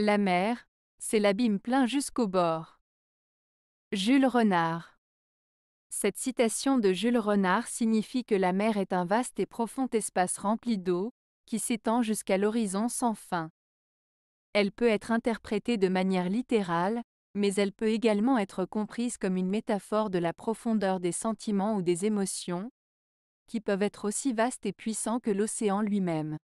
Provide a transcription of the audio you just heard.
La mer, c'est l'abîme plein jusqu'au bord. Jules Renard. Cette citation de Jules Renard signifie que la mer est un vaste et profond espace rempli d'eau, qui s'étend jusqu'à l'horizon sans fin. Elle peut être interprétée de manière littérale, mais elle peut également être comprise comme une métaphore de la profondeur des sentiments ou des émotions, qui peuvent être aussi vastes et puissants que l'océan lui-même.